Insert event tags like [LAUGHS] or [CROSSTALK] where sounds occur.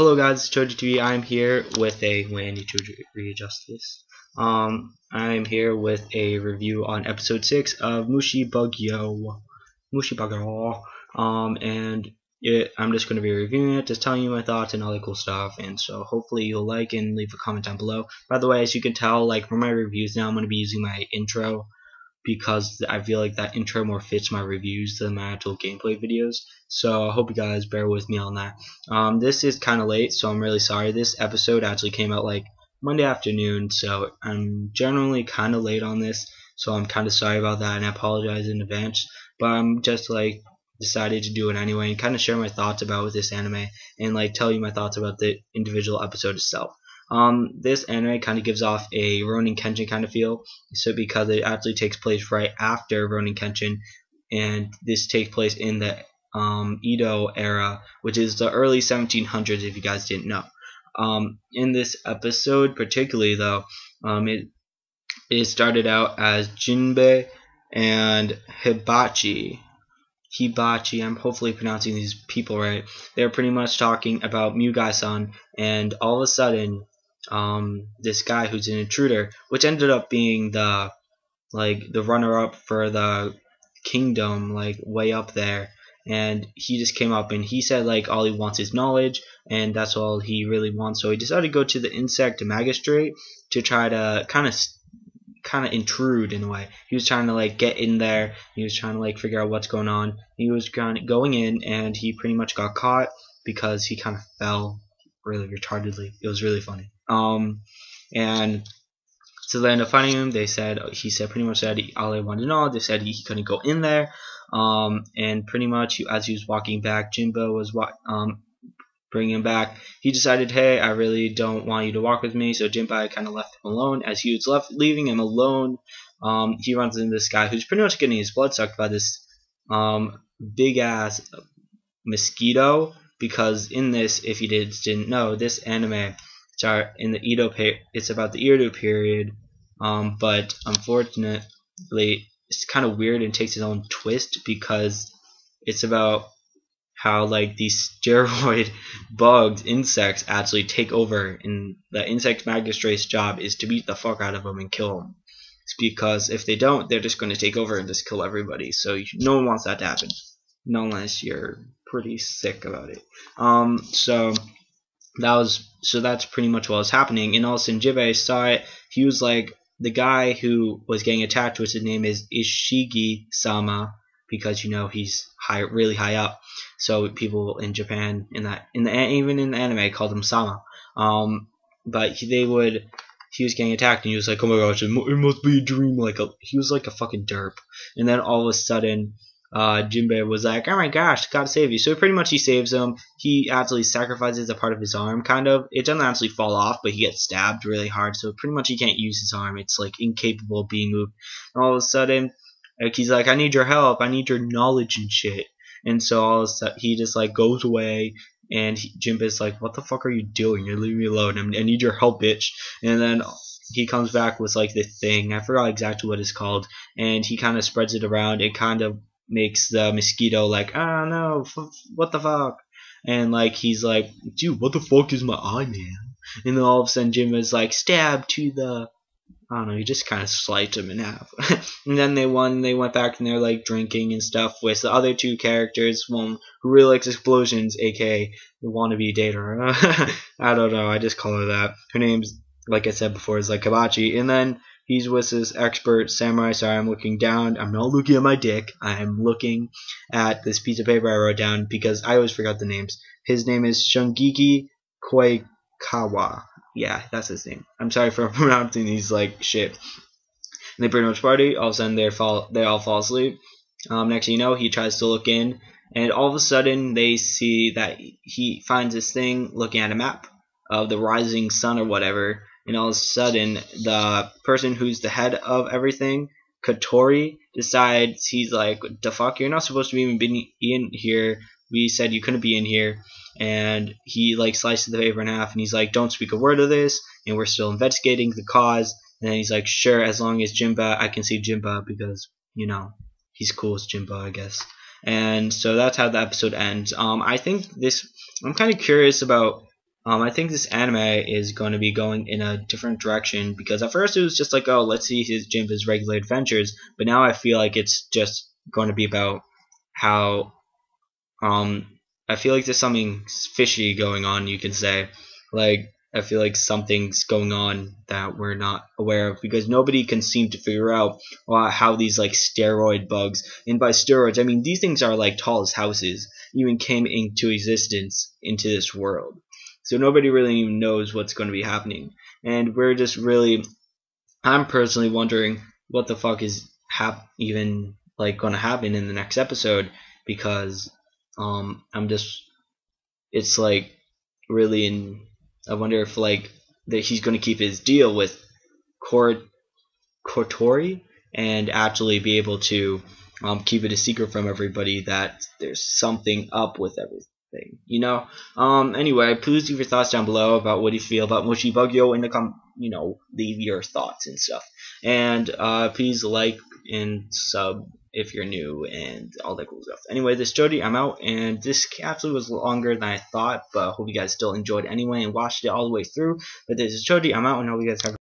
Hello guys, it's Choji TV. I'm here with a need to readjust this. Um, I'm here with a review on episode six of Mushi Bugyo, Mushi Bugyo. Um, and it, I'm just going to be reviewing it, just telling you my thoughts and all that cool stuff. And so hopefully you'll like and leave a comment down below. By the way, as you can tell, like for my reviews now, I'm going to be using my intro because I feel like that intro more fits my reviews than my actual gameplay videos. So I hope you guys bear with me on that. Um, this is kind of late, so I'm really sorry. This episode actually came out like Monday afternoon, so I'm generally kind of late on this. So I'm kind of sorry about that, and I apologize in advance. But I'm just like decided to do it anyway and kind of share my thoughts about with this anime and like tell you my thoughts about the individual episode itself. Um, this anime kind of gives off a Rurouni Kenshin kind of feel, so because it actually takes place right after Rurouni Kenshin, and this takes place in the um, Edo era, which is the early 1700s, if you guys didn't know. Um, in this episode, particularly though, um, it it started out as Jinbei and Hibachi. Hibachi, I'm hopefully pronouncing these people right. They're pretty much talking about Mugai-san, and all of a sudden, um, this guy who's an intruder, which ended up being the like the runner-up for the kingdom, like way up there. And he just came up and he said like all he wants is knowledge, and that's all he really wants. So he decided to go to the insect magistrate to try to kind of kind of intrude in a way. He was trying to like get in there. He was trying to like figure out what's going on. He was going in, and he pretty much got caught because he kind of fell really retardedly. It was really funny. Um, and so they ended up finding him. They said he said pretty much said all they wanted to know. They said he couldn't go in there. Um, and pretty much as he was walking back, Jimbo was um bringing him back. He decided, hey, I really don't want you to walk with me. So Jimbo kind of left him alone. As he was left leaving him alone, um, he runs into this guy who's pretty much getting his blood sucked by this um, big ass mosquito. Because in this, if you did, didn't know, this anime start in the Edo period. It's about the Edo period, um, but unfortunately, it's kind of weird and takes its own twist because it's about how like these [LAUGHS] steroid bugs, insects actually take over, and the insect magistrate's job is to beat the fuck out of them and kill them. It's because if they don't, they're just going to take over and just kill everybody. So no one wants that to happen, unless you're pretty sick about it. Um, so that was so that's pretty much what was happening. And also Jinbei saw it. He was like the guy who was getting attacked, which his name is Ishigi Sama, because you know he's high, really high up. So people in Japan, in that, in the even in the anime, called him Sama. Um, but he, they would. He was getting attacked, and he was like, "Oh my gosh, it, it must be a dream!" Like a, he was like a fucking derp. And then all of a sudden, uh, Jinbei was like, "Oh my gosh, gotta save you!" So pretty much he saves him. He actually sacrifices a part of his arm, kind of. It doesn't actually fall off, but he gets stabbed really hard, so pretty much he can't use his arm. It's like incapable of being moved. And all of a sudden, like he's like, "I need your help. I need your knowledge and shit." And so all of a sudden, he just like goes away. And he, Jinbei's like, "What the fuck are you doing? You're leaving me alone. I need your help, bitch." And then he comes back with like the thing. I forgot exactly what it's called, and he kind of spreads it around. It kind of makes the mosquito like, ah, no, what the fuck? And like he's like, dude, what the fuck is my eye, man? And then all of a sudden Jim is like, stab to the, I don't know, he just kind of sliced him in half. [LAUGHS] and then they won. They went back and they're like drinking and stuff with the other two characters. One who really likes explosions, aka the wannabe dater. [LAUGHS] I don't know. I just call her that. Her name's like I said before is like Kabachi. And then He's with this expert samurai. Sorry, I'm looking down. I'm not looking at my dick. I'm looking at this piece of paper I wrote down because I always forgot the names. His name is Shungiki Koikawa. Yeah, that's his name. I'm sorry for [LAUGHS] pronouncing these like shit. And they pretty much party. All of a sudden, they fall. They all fall asleep. Um, next thing you know, he tries to look in, and all of a sudden, they see that he finds this thing looking at a map of the rising sun or whatever and all of a sudden the person who's the head of everything, Katori, decides he's like, the fuck, you're not supposed to be even be in here. We said you couldn't be in here. And he like slices the paper in half and he's like, don't speak a word of this. And we're still investigating the cause. And he's like, sure, as long as Jimba I can see Jimba because, you know, he's cool as Jimba I guess. And so that's how the episode ends. Um, I think this, I'm kind of curious about Um, I think this anime is going to be going in a different direction because at first it was just like, oh, let's see his Jinba's regular adventures, but now I feel like it's just going to be about how, um, I feel like there's something fishy going on. You can say, like I feel like something's going on that we're not aware of because nobody can seem to figure out how these like steroid bugs, and by steroids I mean these things are like tall as houses, even came into existence into this world. So nobody really even knows what's going to be happening, and we're just really, I'm personally wondering what the fuck is hap even like going to happen in the next episode because um I'm just it's like really in I wonder if like that he's going to keep his deal with Court Kotori and actually be able to um, keep it a secret from everybody that there's something up with everything. You know. Um. Anyway, please leave your thoughts down below about what you feel about Mushi Bugyo in the com. You know, leave your thoughts and stuff. And uh, please like and sub if you're new and all that cool stuff. Anyway, this Choji, I'm out, and this capsule was longer than I thought, but I hope you guys still enjoyed anyway and watched it all the way through. But this is Choji, I'm out, and I hope you guys have